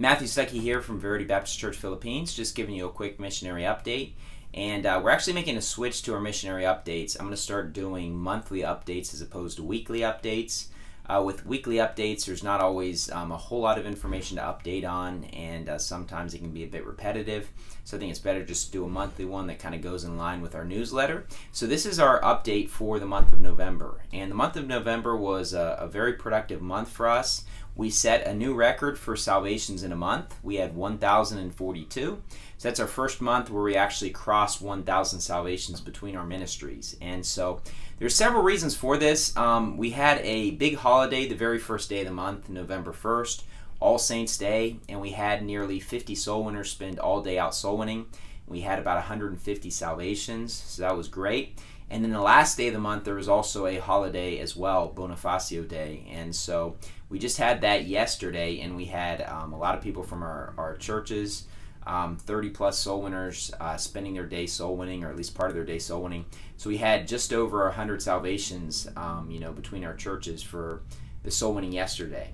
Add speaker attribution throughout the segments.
Speaker 1: Matthew Stuckey here from Verity Baptist Church Philippines, just giving you a quick missionary update. And uh, we're actually making a switch to our missionary updates. I'm going to start doing monthly updates as opposed to weekly updates. Uh, with weekly updates, there's not always um, a whole lot of information to update on, and uh, sometimes it can be a bit repetitive. So I think it's better just to do a monthly one that kind of goes in line with our newsletter. So this is our update for the month of November. And the month of November was a, a very productive month for us. We set a new record for salvations in a month. We had 1,042. So that's our first month where we actually crossed 1,000 salvations between our ministries. And so there's several reasons for this. Um, we had a big holiday the very first day of the month, November 1st, All Saints Day, and we had nearly 50 soul winners spend all day out soul winning. We had about 150 salvations, so that was great. And then the last day of the month, there was also a holiday as well, Bonifacio Day. And so we just had that yesterday, and we had um, a lot of people from our, our churches, um, 30 plus soul winners, uh, spending their day soul winning, or at least part of their day soul winning. So we had just over 100 salvations, um, you know, between our churches for the soul winning yesterday.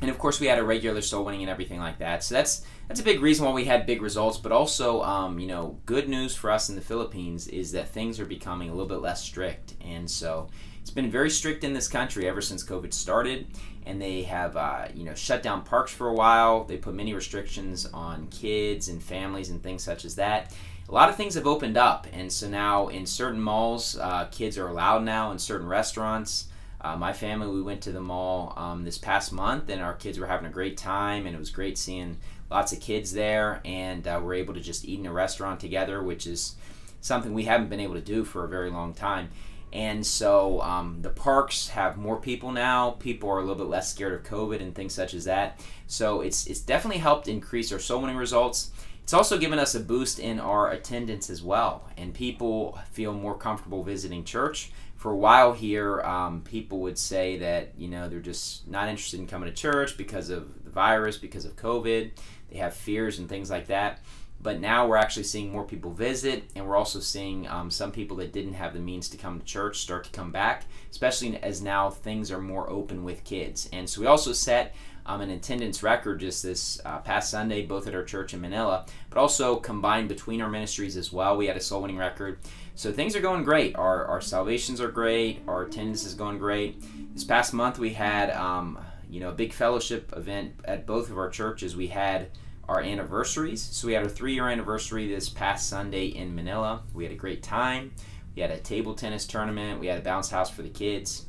Speaker 1: And of course we had a regular soul winning and everything like that. So that's that's a big reason why we had big results. But also um, you know good news for us in the philippines is that things are becoming a little bit less strict. And so it's been very strict in this country ever since covid started and they have uh, you know shut down parks for a while. They put many restrictions on kids and families and things such as that. A lot of things have opened up and so now in certain malls uh, kids are allowed now in certain restaurants. Uh, my family, we went to the mall um, this past month, and our kids were having a great time, and it was great seeing lots of kids there, and uh, we're able to just eat in a restaurant together, which is something we haven't been able to do for a very long time. And so um, the parks have more people now. People are a little bit less scared of COVID and things such as that. So it's it's definitely helped increase our soul winning results. It's also given us a boost in our attendance as well, and people feel more comfortable visiting church for a while here, um, people would say that you know they're just not interested in coming to church because of the virus, because of COVID. They have fears and things like that. But now we're actually seeing more people visit, and we're also seeing um, some people that didn't have the means to come to church start to come back, especially as now things are more open with kids. And so we also set um, an attendance record just this uh, past Sunday, both at our church in Manila, but also combined between our ministries as well. We had a soul winning record. So things are going great. Our, our salvations are great. Our attendance is going great. This past month we had um, you know a big fellowship event at both of our churches. We had our anniversaries. So we had our three year anniversary this past Sunday in Manila. We had a great time. We had a table tennis tournament. We had a bounce house for the kids.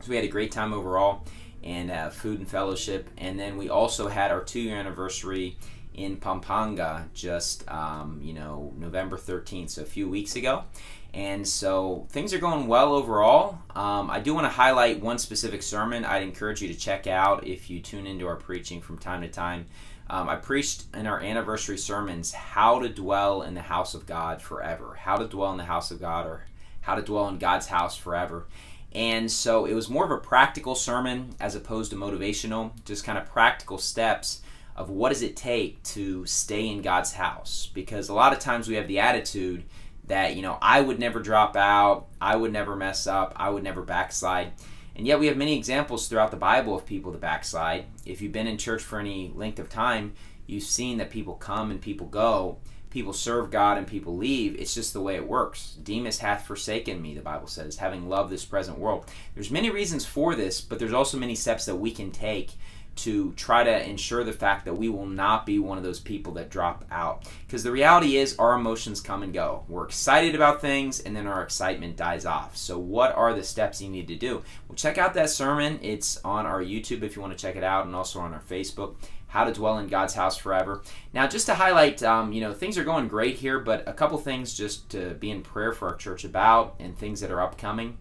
Speaker 1: So we had a great time overall and uh, food and fellowship. And then we also had our two year anniversary in Pampanga just, um, you know, November 13th, so a few weeks ago. And so things are going well overall. Um, I do want to highlight one specific sermon I'd encourage you to check out if you tune into our preaching from time to time. Um, I preached in our anniversary sermons how to dwell in the house of God forever, how to dwell in the house of God, or how to dwell in God's house forever. And so it was more of a practical sermon as opposed to motivational, just kind of practical steps of what does it take to stay in God's house. Because a lot of times we have the attitude that, you know, I would never drop out, I would never mess up, I would never backslide. And yet we have many examples throughout the Bible of people that backslide. If you've been in church for any length of time, you've seen that people come and people go people serve God and people leave. It's just the way it works. Demas hath forsaken me, the Bible says, having loved this present world. There's many reasons for this, but there's also many steps that we can take to try to ensure the fact that we will not be one of those people that drop out. Because the reality is, our emotions come and go. We're excited about things, and then our excitement dies off. So, what are the steps you need to do? Well, check out that sermon. It's on our YouTube if you want to check it out, and also on our Facebook how to dwell in God's house forever. Now, just to highlight, um, you know, things are going great here, but a couple things just to be in prayer for our church about and things that are upcoming.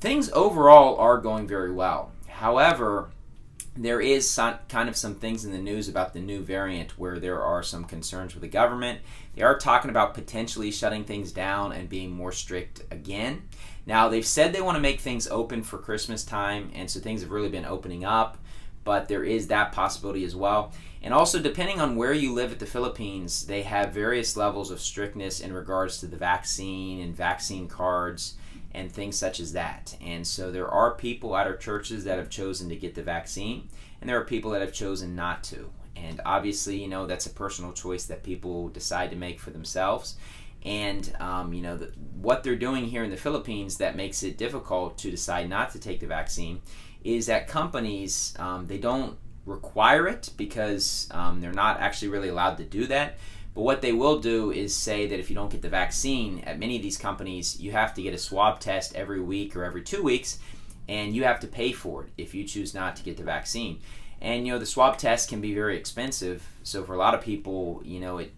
Speaker 1: Things overall are going very well. However, there is some, kind of some things in the news about the new variant where there are some concerns with the government. They are talking about potentially shutting things down and being more strict again. Now, they've said they want to make things open for Christmas time, and so things have really been opening up but there is that possibility as well. And also, depending on where you live at the Philippines, they have various levels of strictness in regards to the vaccine and vaccine cards and things such as that. And so there are people at our churches that have chosen to get the vaccine, and there are people that have chosen not to. And obviously, you know, that's a personal choice that people decide to make for themselves. And, um, you know, the, what they're doing here in the Philippines that makes it difficult to decide not to take the vaccine is that companies, um, they don't require it because um, they're not actually really allowed to do that. But what they will do is say that if you don't get the vaccine, at many of these companies, you have to get a swab test every week or every two weeks, and you have to pay for it if you choose not to get the vaccine. And you know the swab test can be very expensive, so for a lot of people, you know it,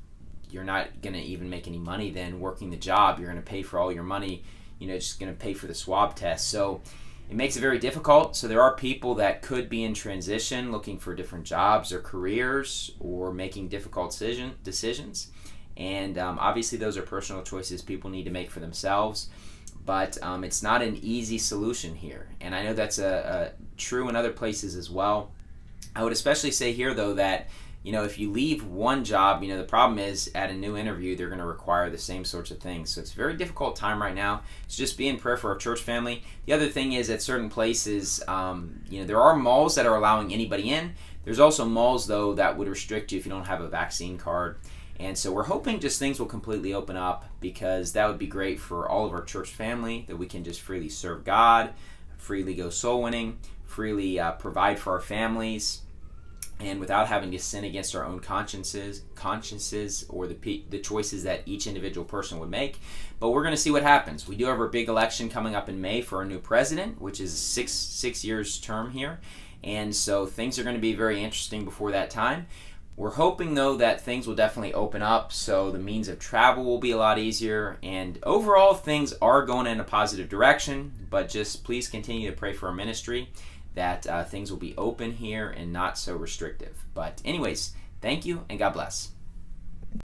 Speaker 1: you're not going to even make any money then working the job. You're going to pay for all your money, you know, just going to pay for the swab test. So it makes it very difficult. So there are people that could be in transition, looking for different jobs or careers, or making difficult decision, decisions. And um, obviously, those are personal choices people need to make for themselves. But um, it's not an easy solution here. And I know that's a, a true in other places as well. I would especially say here, though, that you know, if you leave one job, you know, the problem is at a new interview, they're going to require the same sorts of things. So it's a very difficult time right now. So just be in prayer for our church family. The other thing is at certain places, um, you know, there are malls that are allowing anybody in. There's also malls, though, that would restrict you if you don't have a vaccine card. And so we're hoping just things will completely open up because that would be great for all of our church family, that we can just freely serve God, freely go soul winning, freely uh, provide for our families and without having to sin against our own consciences consciences or the the choices that each individual person would make. But we're going to see what happens. We do have a big election coming up in May for a new president which is 6 6 years term here. And so things are going to be very interesting before that time. We're hoping though that things will definitely open up so the means of travel will be a lot easier. And overall things are going in a positive direction but just please continue to pray for our ministry that uh, things will be open here and not so restrictive. But, anyways, thank you and God bless.